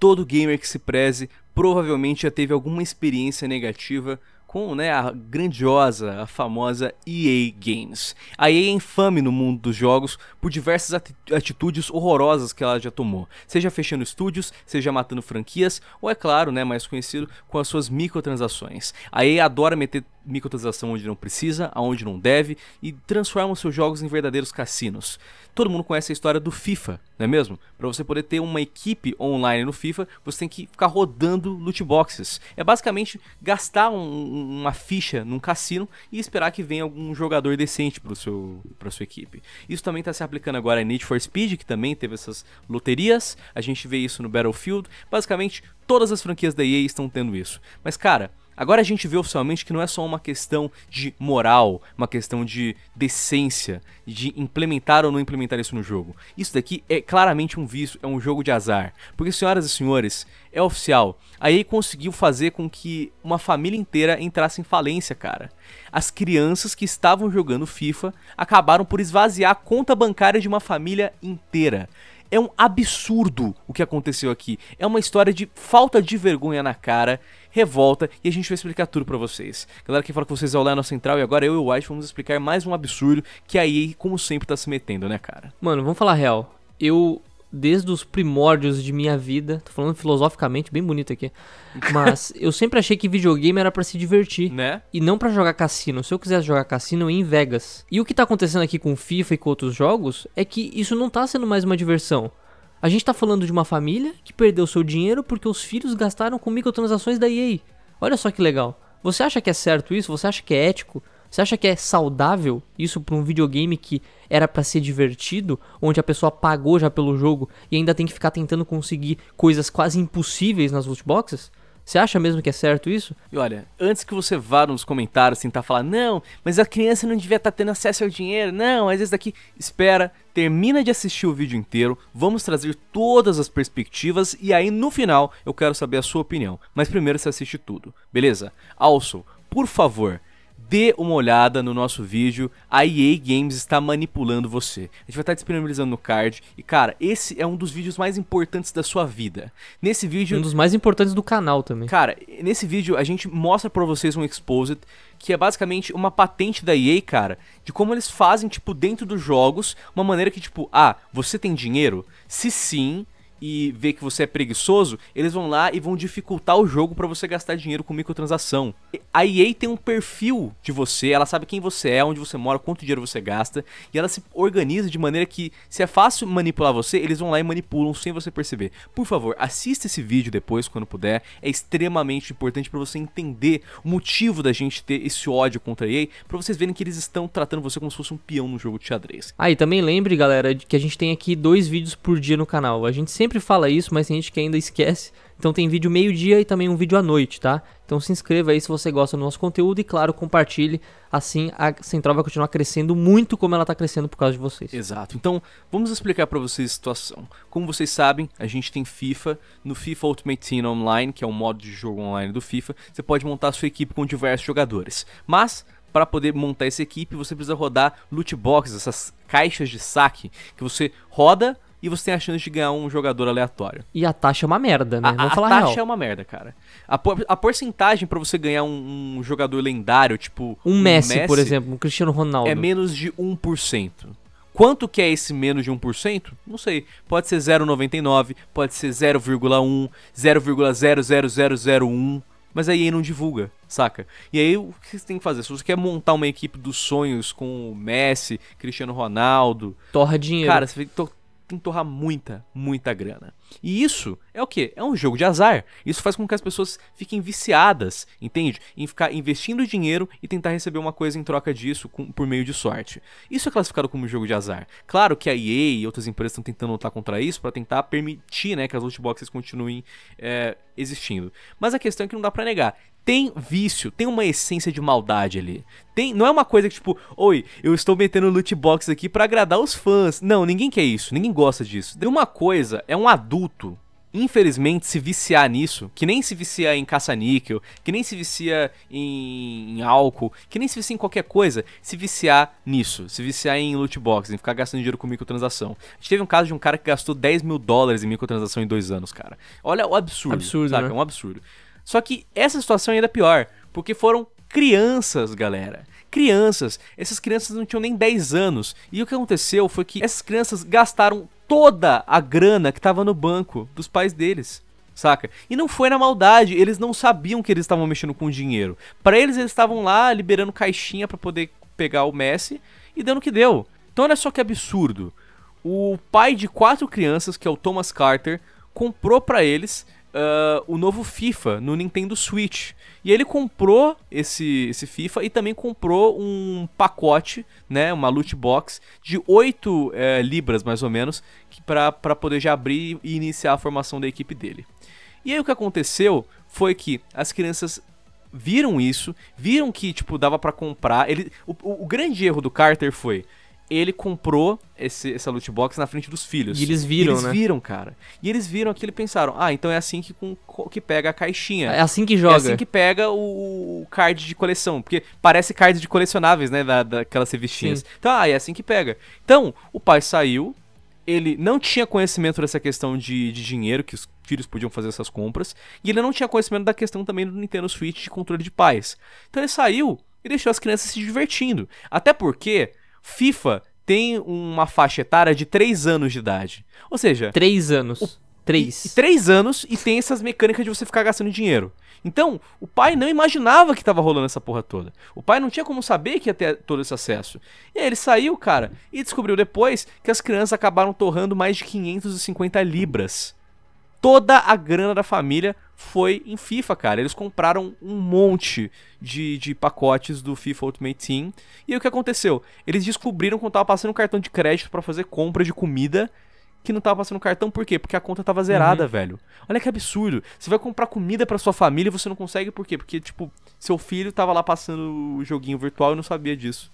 todo gamer que se preze provavelmente já teve alguma experiência negativa com né, a grandiosa, a famosa EA Games. A EA é infame no mundo dos jogos por diversas atitudes horrorosas que ela já tomou, seja fechando estúdios, seja matando franquias, ou é claro, né, mais conhecido, com as suas microtransações. A EA adora meter microtransação onde não precisa, aonde não deve e transforma seus jogos em verdadeiros cassinos. Todo mundo conhece a história do FIFA, não é mesmo? Para você poder ter uma equipe online no FIFA, você tem que ficar rodando loot boxes. É basicamente gastar um, uma ficha num cassino e esperar que venha algum jogador decente para para sua equipe. Isso também está se aplicando agora em Need for Speed, que também teve essas loterias. A gente vê isso no Battlefield. Basicamente, todas as franquias da EA estão tendo isso. Mas cara, Agora a gente vê oficialmente que não é só uma questão de moral, uma questão de decência, de implementar ou não implementar isso no jogo. Isso daqui é claramente um vício, é um jogo de azar. Porque, senhoras e senhores, é oficial. A EA conseguiu fazer com que uma família inteira entrasse em falência, cara. As crianças que estavam jogando FIFA acabaram por esvaziar a conta bancária de uma família inteira. É um absurdo o que aconteceu aqui. É uma história de falta de vergonha na cara, revolta, e a gente vai explicar tudo pra vocês. Galera que fala com vocês é o Léo Central, e agora eu e o White vamos explicar mais um absurdo que a EA, como sempre, tá se metendo, né, cara? Mano, vamos falar real. Eu desde os primórdios de minha vida. Tô falando filosoficamente, bem bonito aqui. Mas eu sempre achei que videogame era para se divertir. Né? E não para jogar cassino. Se eu quisesse jogar cassino, eu ia em Vegas. E o que tá acontecendo aqui com FIFA e com outros jogos é que isso não tá sendo mais uma diversão. A gente tá falando de uma família que perdeu seu dinheiro porque os filhos gastaram com microtransações da EA. Olha só que legal. Você acha que é certo isso? Você acha que é ético? Você acha que é saudável isso para um videogame que era para ser divertido, onde a pessoa pagou já pelo jogo e ainda tem que ficar tentando conseguir coisas quase impossíveis nas loot boxes? Você acha mesmo que é certo isso? E olha, antes que você vá nos comentários tentar falar, não, mas a criança não devia estar tá tendo acesso ao dinheiro, não, às vezes daqui, espera, termina de assistir o vídeo inteiro, vamos trazer todas as perspectivas e aí no final eu quero saber a sua opinião. Mas primeiro você assiste tudo, beleza? Also, por favor, dê uma olhada no nosso vídeo. A EA Games está manipulando você. A gente vai estar disponibilizando no card. E, cara, esse é um dos vídeos mais importantes da sua vida. Nesse vídeo. Um dos mais importantes do canal também. Cara, nesse vídeo a gente mostra pra vocês um Exposed, que é basicamente uma patente da EA, cara, de como eles fazem, tipo, dentro dos jogos, uma maneira que, tipo, ah, você tem dinheiro? Se sim e ver que você é preguiçoso, eles vão lá e vão dificultar o jogo para você gastar dinheiro com microtransação. A EA tem um perfil de você, ela sabe quem você é, onde você mora, quanto dinheiro você gasta, e ela se organiza de maneira que, se é fácil manipular você, eles vão lá e manipulam sem você perceber. Por favor, assista esse vídeo depois, quando puder, é extremamente importante para você entender o motivo da gente ter esse ódio contra a EA, pra vocês verem que eles estão tratando você como se fosse um peão no jogo de xadrez. Ah, e também lembre, galera, que a gente tem aqui dois vídeos por dia no canal. A gente sempre sempre fala isso, mas tem gente que ainda esquece. Então tem vídeo meio-dia e também um vídeo à noite, tá? Então se inscreva aí se você gosta do nosso conteúdo e, claro, compartilhe. Assim a Central vai continuar crescendo muito como ela está crescendo por causa de vocês. Exato. Então vamos explicar para vocês a situação. Como vocês sabem, a gente tem FIFA. No FIFA Ultimate Team Online, que é o modo de jogo online do FIFA, você pode montar a sua equipe com diversos jogadores. Mas para poder montar essa equipe, você precisa rodar loot boxes, essas caixas de saque que você roda e você tem a chance de ganhar um jogador aleatório. E a taxa é uma merda, né? A, Vamos a, falar a taxa real. é uma merda, cara. A, por, a porcentagem para você ganhar um, um, jogador lendário, tipo. Um, um Messi, Messi, por exemplo, um Cristiano Ronaldo. É menos de 1%. Quanto que é esse menos de 1%? Não sei. Pode ser 0,99, pode ser 0,1, 0,00001. Mas aí ele não divulga, saca? E aí o que você tem que fazer? Se você quer montar uma equipe dos sonhos com Messi, Cristiano Ronaldo. Torra dinheiro. Cara, você tem que tem que torrar muita, muita grana. E isso é o que? É um jogo de azar. Isso faz com que as pessoas fiquem viciadas, entende? Em ficar investindo dinheiro e tentar receber uma coisa em troca disso com, por meio de sorte. Isso é classificado como jogo de azar. Claro que a EA e outras empresas estão tentando lutar contra isso para tentar permitir né, que as loot boxes continuem é, existindo. Mas a questão é que não dá para negar tem vício, tem uma essência de maldade ali. Tem, não é uma coisa que tipo, oi, eu estou metendo loot box aqui para agradar os fãs. Não, ninguém quer isso, ninguém gosta disso. Uma coisa é um adulto infelizmente, se viciar nisso, que nem se vicia em caça-níquel, que nem se vicia em, em, álcool, que nem se vicia em qualquer coisa, se viciar nisso, se viciar em loot box, em ficar gastando dinheiro com microtransação. A gente teve um caso de um cara que gastou 10 mil dólares em microtransação em dois anos, cara. Olha o absurdo. Absurdo, saca? né? É um absurdo. Só que essa situação ainda é pior, porque foram crianças, galera. Crianças. Essas crianças não tinham nem 10 anos. E o que aconteceu foi que essas crianças gastaram toda a grana que tava no banco dos pais deles. Saca? E não foi na maldade, eles não sabiam que eles estavam mexendo com dinheiro. Para eles, eles estavam lá liberando caixinha para poder pegar o Messi e dando o que deu. Então, olha só que absurdo. O pai de quatro crianças, que é o Thomas Carter, comprou para eles uh, o novo FIFA no Nintendo Switch. E ele comprou esse, esse FIFA e também comprou um pacote, né, uma loot box de 8 é, libras mais ou menos, para poder já abrir e iniciar a formação da equipe dele. E aí o que aconteceu foi que as crianças viram isso, viram que tipo dava para comprar. Ele, o, o, o grande erro do Carter foi ele comprou esse, essa loot box na frente dos filhos. E eles viram, e eles né? viram, cara. E eles viram aquilo e pensaram, ah, então é assim que, com, que pega a caixinha. É assim que joga. É assim que pega o, o card de coleção. Porque parece card de colecionáveis, né? Da, daquelas revistinhas. Sim. Então, ah, é assim que pega. Então, o pai saiu, ele não tinha conhecimento dessa questão de, de dinheiro, que os filhos podiam fazer essas compras, e ele não tinha conhecimento da questão também do Nintendo Switch de controle de pais. Então ele saiu e deixou as crianças se divertindo. Até porque FIFA tem uma faixa etária de 3 anos de idade. Ou seja, Três anos. Três. e, e três anos e tem essas mecânicas de você ficar gastando dinheiro. Então, o pai não imaginava que tava rolando essa porra toda. O pai não tinha como saber que ia ter todo esse acesso. E aí ele saiu, cara, e descobriu depois que as crianças acabaram torrando mais de 550 libras. Toda a grana da família foi em FIFA, cara. Eles compraram um monte de, de pacotes do FIFA Ultimate Team. E aí o que aconteceu? Eles descobriram quando tava passando um cartão de crédito para fazer compra de comida que não tava passando cartão, por quê? Porque a conta tava zerada, velho. Olha que absurdo. Você vai comprar comida para sua família e você não consegue, por quê? Porque, tipo, seu filho tava lá passando o joguinho virtual e não sabia disso.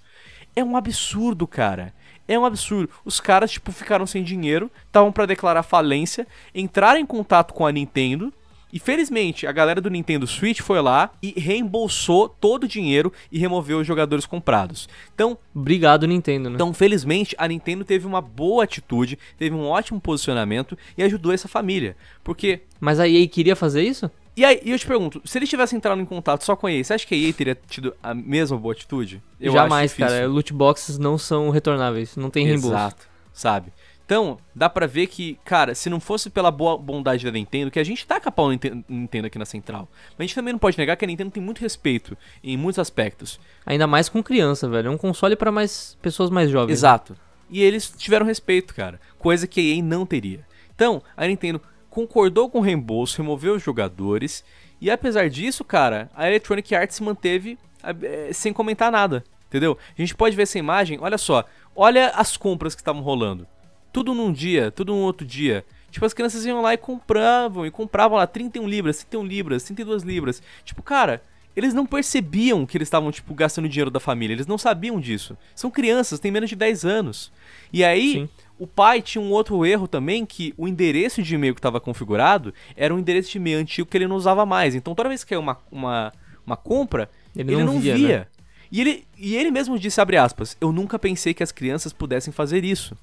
É um absurdo, cara. É um absurdo. Os caras, tipo, ficaram sem dinheiro, estavam para declarar falência, entraram em contato com a Nintendo. E felizmente, a galera do Nintendo Switch foi lá e reembolsou todo o dinheiro e removeu os jogadores comprados. Então, Obrigado, Nintendo, né? então, felizmente, a Nintendo teve uma boa atitude, teve um ótimo posicionamento e ajudou essa família. Porque. Mas a EA queria fazer isso? E aí, eu te pergunto, se eles tivessem entrado em contato só com a EA, você acha que a EA teria tido a mesma boa atitude? Eu Jamais, cara. Loot boxes não são retornáveis. Não tem reembolso. Exato, sabe? Então, dá pra ver que, cara, se não fosse pela boa bondade da Nintendo, que a gente tá com a pau na Ninten- Nintendo aqui na central, mas a gente também não pode negar que a Nintendo tem muito respeito em muitos aspectos. Ainda mais com criança, velho. É um console pra mais pessoas mais jovens. Exato. E eles tiveram respeito, cara. Coisa que a EA não teria. Então, a Nintendo concordou com o reembolso, removeu os jogadores. E apesar disso, cara, a Electronic Arts se manteve eh, sem comentar nada. Entendeu? A gente pode ver essa imagem, olha só. Olha as compras que estavam rolando. Tudo num dia, tudo num outro dia. Tipo, as crianças iam lá e compravam, e compravam lá 31 libras, 31 libras, 32 libras. Tipo, cara, eles não percebiam que eles estavam, tipo, gastando dinheiro da família. Eles não sabiam disso. São crianças, têm menos de 10 anos. E aí, Sim. o pai tinha um outro erro também, que o endereço de e-mail que estava configurado era um endereço de e-mail antigo que ele não usava mais. Então, toda vez que caiu uma, uma, uma compra, Ele ele, não não, via, via. né? E, ele, e ele mesmo disse, abre aspas, eu nunca pensei que as crianças pudessem fazer isso.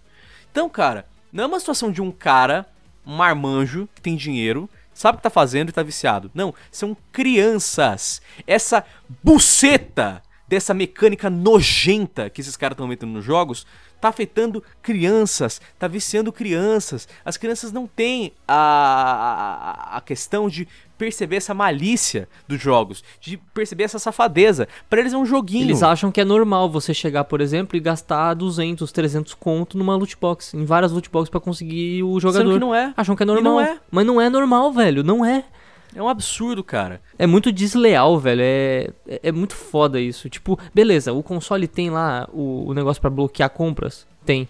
Então, cara, não é uma situação de um cara, um marmanjo, que tem dinheiro, sabe o que tá fazendo e tá viciado. Não, são crianças. Essa buceta dessa mecânica nojenta que esses caras estão metendo nos jogos tá afetando crianças, tá viciando crianças. As crianças não têm a, a, a questão de perceber essa malícia dos jogos, de perceber essa safadeza. Pra eles é um joguinho. Eles acham que é normal você chegar, por exemplo, e gastar 200, 300 conto numa loot box, em várias loot boxes pra conseguir o jogador. Sendo que não é. Acham que é normal. não é. Mas não é normal, velho. Não é. É um absurdo, cara. É muito desleal, velho. É, é, é muito foda isso. Tipo, beleza, o console tem lá o, o negócio pra bloquear compras? Tem.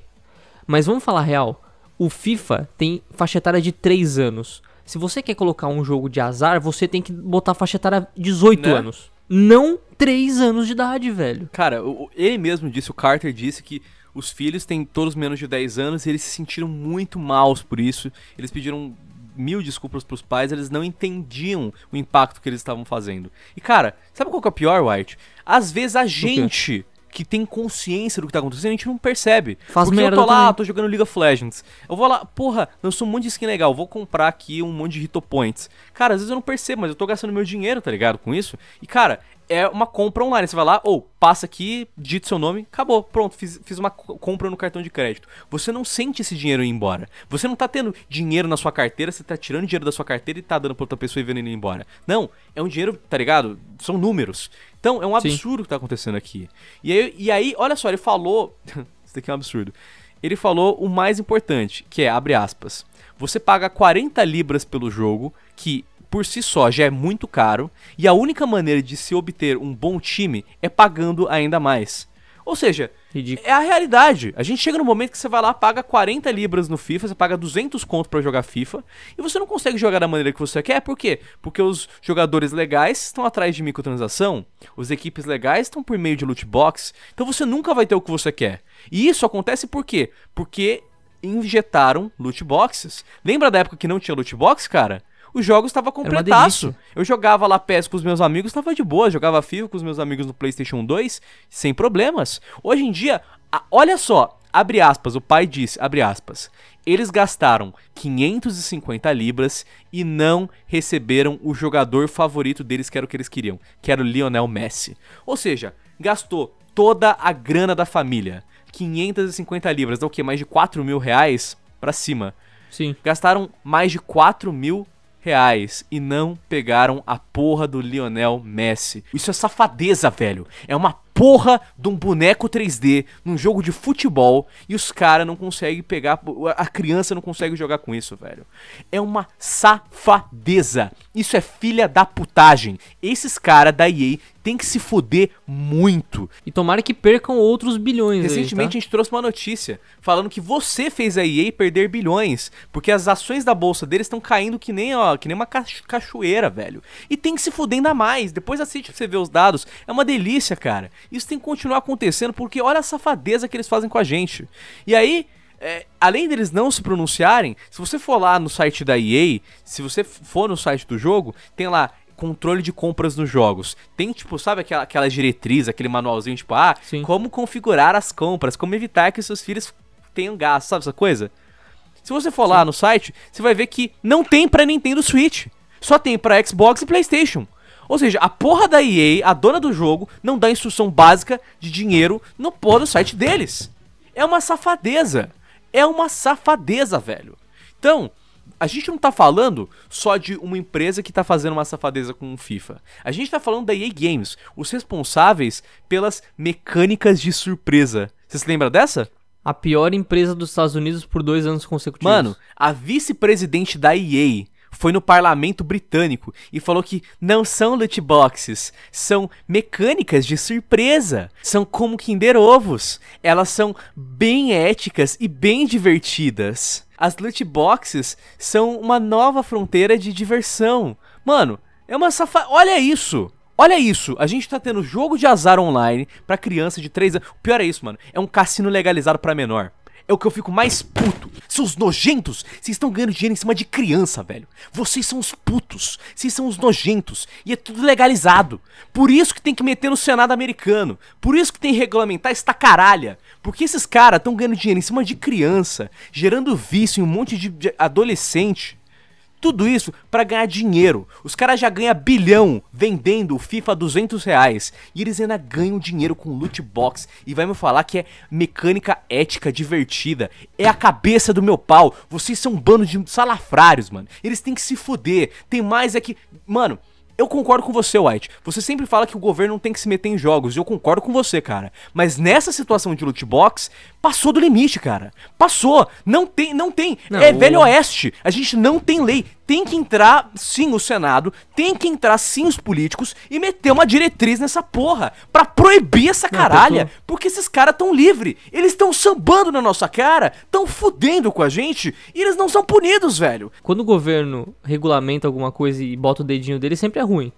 Mas vamos falar real. O FIFA tem faixa etária de 3 anos. Se você quer colocar um jogo de azar, você tem que botar faixa etária 18 Né? anos. Não 3 anos de idade, velho. Cara, ele mesmo disse, o Carter disse que os filhos têm todos menos de 10 anos e eles se sentiram muito maus por isso. Eles pediram mil desculpas pros pais, eles não entendiam o impacto que eles estavam fazendo. E cara, sabe qual que é o pior, White? Às vezes a gente que tem consciência do que tá acontecendo, a gente não percebe. Faz Porque eu merda tô lá, também. tô jogando League of Legends. Eu vou lá, porra, lançou um monte de skin legal, vou comprar aqui um monte de Hito Points. Cara, às vezes eu não percebo, mas eu tô gastando meu dinheiro, tá ligado? Com isso. E, cara, é uma compra online. Você vai lá, ou passa aqui, digita seu nome, acabou, pronto, fiz, fiz uma co- compra no cartão de crédito. Você não sente esse dinheiro ir embora. Você não tá tendo dinheiro na sua carteira, você tá tirando dinheiro da sua carteira e tá dando pra outra pessoa e vendo ele ir embora. Não, é um dinheiro, tá ligado? São números. Então, é um Sim. absurdo o que tá acontecendo aqui. E aí, e aí olha só, ele falou. Isso daqui é um absurdo. Ele falou o mais importante, que é, abre aspas. Você paga 40 libras pelo jogo, que por si só já é muito caro, e a única maneira de se obter um bom time é pagando ainda mais. Ou seja, Ridículo. é a realidade. A gente chega no momento que você vai lá, paga 40 libras no FIFA, você paga 200 conto pra jogar FIFA, e você não consegue jogar da maneira que você quer, por quê? Porque os jogadores legais estão atrás de microtransação, os equipes legais estão por meio de loot box, então você nunca vai ter o que você quer. E isso acontece por quê? Porque injetaram loot boxes. Lembra da época que não tinha loot box, cara? Os jogos estavam completaço. Eu jogava lá PES com os meus amigos, tava de boa. Jogava FIFA com os meus amigos no PlayStation 2, sem problemas. Hoje em dia, a- olha só, abre aspas, o pai disse, abre aspas. Eles gastaram 550 libras e não receberam o jogador favorito deles, que era o que eles queriam, que era o Lionel Messi. Ou seja, gastou toda a grana da família. 550 libras, dá o quê? Mais de 4 mil reais pra cima Sim. gastaram mais de 4 mil reais e não pegaram a porra do Lionel Messi. Isso é safadeza, velho. É uma porra de um boneco 3D num jogo de futebol e os caras não conseguem pegar. A criança não consegue jogar com isso, velho. É uma safadeza. Isso é filha da putagem. Esses caras da EA tem que se foder muito. E tomara que percam outros bilhões Recentemente aí, a gente trouxe uma notícia falando que você fez a EA perder bilhões, porque as ações da bolsa deles estão caindo que nem, ó, que nem uma cacho- cachoeira, velho. E tem que se fuder ainda mais. Depois assiste pra você ver os dados. É uma delícia, cara. Isso tem que continuar acontecendo porque olha a safadeza que eles fazem com a gente. E aí, é, além deles não se pronunciarem, se você for lá no site da EA, se você for no site do jogo, tem lá controle de compras nos jogos. Tem, tipo, sabe aquela, aquela diretriz, aquele manualzinho, tipo, ah, Sim. como configurar as compras, como evitar que seus filhos tenham gasto, sabe essa coisa? Se você for lá no site, você vai ver que não tem pra Nintendo Switch. Só tem pra Xbox e PlayStation. Ou seja, a porra da EA, a dona do jogo, não dá instrução básica de dinheiro no porra do site deles. É uma safadeza. É uma safadeza, velho. Então, a gente não tá falando só de uma empresa que tá fazendo uma safadeza com o FIFA. A gente tá falando da EA Games, os responsáveis pelas mecânicas de surpresa. Você se lembra dessa? A pior empresa dos Estados Unidos por dois anos consecutivos. Mano, a vice-presidente da EA foi no parlamento britânico e falou que não são loot boxes, são mecânicas de surpresa. São como Kinder Ovos. Elas são bem éticas e bem divertidas. As loot boxes são uma nova fronteira de diversão. Mano, é uma safa... Olha isso! Olha isso, a gente tá tendo jogo de azar online pra criança de 3 anos. O pior é isso, mano. É um cassino legalizado pra menor. É o que eu fico mais puto. Seus nojentos, vocês estão ganhando dinheiro em cima de criança, velho. Vocês são os putos. Vocês são os nojentos. E é tudo legalizado. Por isso que tem que meter no Senado americano. Por isso que tem que regulamentar esta caralha. Porque esses caras estão ganhando dinheiro em cima de criança, gerando vício em um monte de, adolescente. Tudo isso pra ganhar dinheiro. Os caras já ganham bilhão vendendo o FIFA a 200 reais. E eles ainda ganham dinheiro com loot box. E vai me falar que é mecânica ética divertida. É a cabeça do meu pau. Vocês são um bando de salafrários, mano. Eles têm que se fuder. Tem mais é que. Mano. Eu concordo com você, White. Você sempre fala que o governo não tem que se meter em jogos, e eu concordo com você, cara. Mas nessa situação de loot box, passou do limite, cara. Passou. Não tem, não tem. Não, é o- velho oeste. A gente não tem lei. Tem que entrar, sim, o Senado, tem que entrar, sim, os políticos e meter uma diretriz nessa porra pra proibir essa caralha. Porque esses caras tão livres. Eles estão sambando na nossa cara, tão fudendo com a gente e eles não são punidos, velho. Quando o governo regulamenta alguma coisa e bota o dedinho dele, sempre é ruim.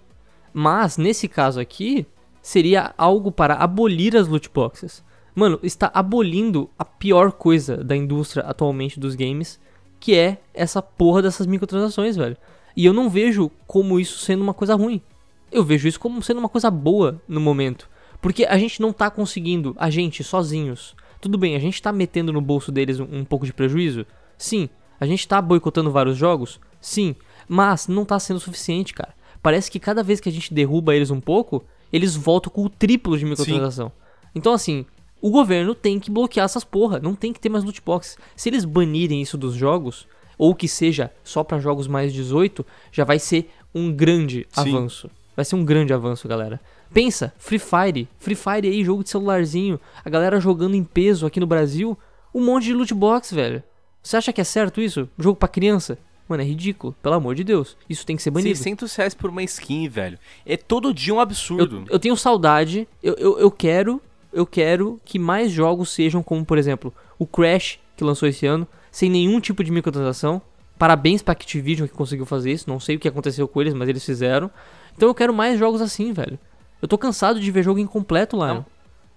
Mas, nesse caso aqui, seria algo para abolir as loot boxes. Mano, está abolindo a pior coisa da indústria atualmente dos games, que é essa porra dessas microtransações, velho. E eu não vejo como isso sendo uma coisa ruim. Eu vejo isso como sendo uma coisa boa no momento. Porque a gente não tá conseguindo, a gente, sozinhos. Tudo bem, a gente tá metendo no bolso deles um, um pouco de prejuízo? Sim. A gente tá boicotando vários jogos? Sim. Mas não tá sendo suficiente, cara. Parece que cada vez que a gente derruba eles um pouco, eles voltam com o triplo de microtransação. Sim. Então, assim, o governo tem que bloquear essas porra. Não tem que ter mais loot box. Se eles banirem isso dos jogos, ou que seja só para jogos mais 18, já vai ser um grande Sim. avanço. Vai ser um grande avanço, galera. Pensa, Free Fire, Free Fire aí, jogo de celularzinho, a galera jogando em peso aqui no Brasil, um monte de loot box, velho. Você acha que é certo isso? Jogo para criança? Mano, é ridículo, pelo amor de Deus. Isso tem que ser banido. 600 reais por uma skin, velho. É todo dia um absurdo. Eu, eu tenho saudade, eu, eu, eu, quero, eu quero que mais jogos sejam como, por exemplo, o Crash, que lançou esse ano, sem nenhum tipo de microtransação. Parabéns pra Activision que conseguiu fazer isso. Não sei o que aconteceu com eles, mas eles fizeram. Então eu quero mais jogos assim, velho. Eu tô cansado de ver jogo incompleto lá.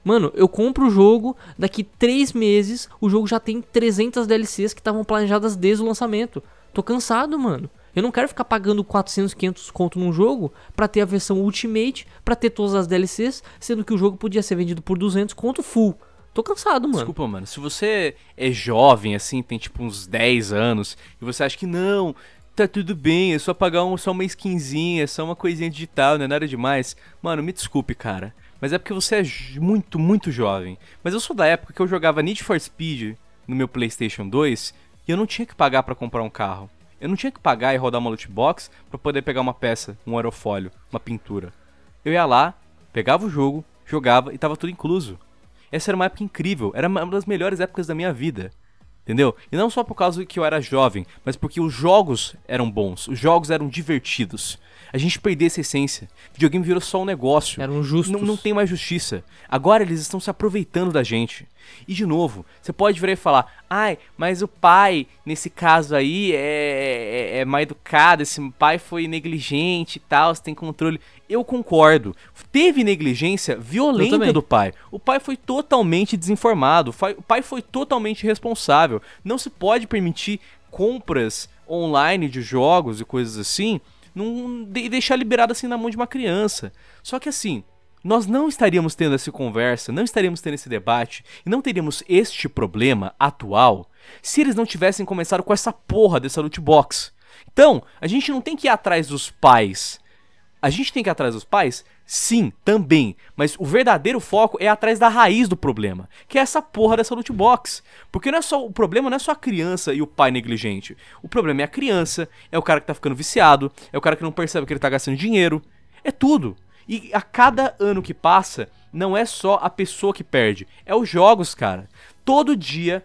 Mano, eu compro o jogo, daqui 3 meses o jogo já tem 300 DLCs que estavam planejadas desde o lançamento. Tô cansado, mano. Eu não quero ficar pagando 400, 500 conto num jogo para ter a versão Ultimate, para ter todas as DLCs, sendo que o jogo podia ser vendido por 200 conto full. Tô cansado, mano. Desculpa, mano. Se você é jovem, assim, tem tipo uns 10 anos, e você acha que não, tá tudo bem, é só pagar um, só uma skinzinha, só uma coisinha digital, não é nada demais. Mano, me desculpe, cara. Mas é porque você é muito, muito jovem. Mas eu sou da época que eu jogava Need for Speed no meu PlayStation 2 e eu não tinha que pagar para comprar um carro. Eu não tinha que pagar e rodar uma loot box para poder pegar uma peça, um aerofólio, uma pintura. Eu ia lá, pegava o jogo, jogava e tava tudo incluso. Essa era uma época incrível, era uma das melhores épocas da minha vida. Entendeu? E não só por causa que eu era jovem, mas porque os jogos eram bons, os jogos eram divertidos. A gente perdeu essa essência. Videogame virou só um negócio. Eram justos. Não, não tem mais justiça. Agora eles estão se aproveitando da gente. E de novo, você pode virar e falar: ai, mas o pai, nesse caso aí, é, é, é mal educado, esse pai foi negligente e tal, você tem controle. Eu concordo. Teve negligência violenta do pai. O pai foi totalmente desinformado. O pai foi totalmente responsável. Não se pode permitir compras online de jogos e coisas assim não de deixar liberado assim na mão de uma criança. Só que assim, nós não estaríamos tendo essa conversa, não estaríamos tendo esse debate e não teríamos este problema atual se eles não tivessem começado com essa porra dessa loot box. Então, a gente não tem que ir atrás dos pais. A gente tem que ir atrás dos pais Sim, também. Mas o verdadeiro foco é atrás da raiz do problema, que é essa porra dessa loot box. Porque não é só o problema não é só a criança e o pai negligente. O problema é a criança, é o cara que tá ficando viciado, é o cara que não percebe que ele tá gastando dinheiro. É tudo. E a cada ano que passa, não é só a pessoa que perde, é os jogos, cara. Todo dia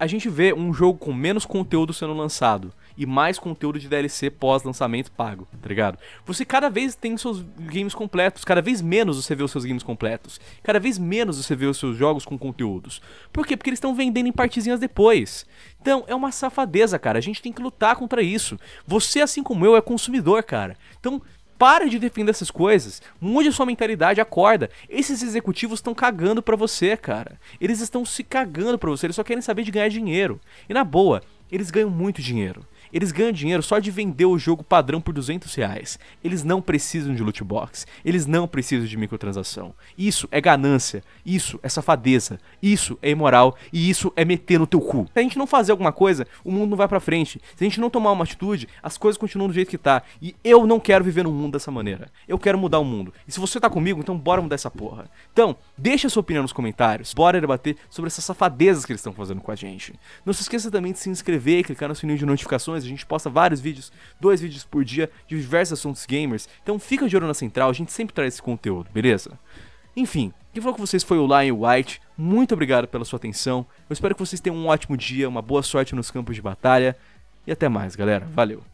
a gente vê um jogo com menos conteúdo sendo lançado e mais conteúdo de DLC pós-lançamento pago, tá ligado? Você cada vez tem seus games completos, cada vez menos você vê os seus games completos, cada vez menos você vê os seus jogos com conteúdos. Por quê? Porque eles estão vendendo em partezinhas depois. Então, é uma safadeza, cara. A gente tem que lutar contra isso. Você, assim como eu, é consumidor, cara. Então, para de defender essas coisas. Mude a sua mentalidade, acorda. Esses executivos estão cagando pra você, cara. Eles estão se cagando pra você, eles só querem saber de ganhar dinheiro. E na boa, eles ganham muito dinheiro. Eles ganham dinheiro só de vender o jogo padrão por 200 reais. Eles não precisam de loot box. Eles não precisam de microtransação. Isso é ganância. Isso é safadeza. Isso é imoral. E isso é meter no teu cu. Se a gente não fazer alguma coisa, o mundo não vai pra frente. Se a gente não tomar uma atitude, as coisas continuam do jeito que tá. E eu não quero viver num mundo dessa maneira. Eu quero mudar o mundo. E se você tá comigo, então bora mudar essa porra. Então, deixa a sua opinião nos comentários. Bora debater sobre essas safadezas que eles estão fazendo com a gente. Não se esqueça também de se inscrever e clicar no sininho de notificações a gente posta vários vídeos, dois vídeos por dia, de diversos assuntos gamers. Então fica de olho na central, a gente sempre traz esse conteúdo, beleza? Enfim, quem falou com vocês foi o Lion White. Muito obrigado pela sua atenção. Eu espero que vocês tenham um ótimo dia, uma boa sorte nos campos de batalha. E até mais, galera. Valeu.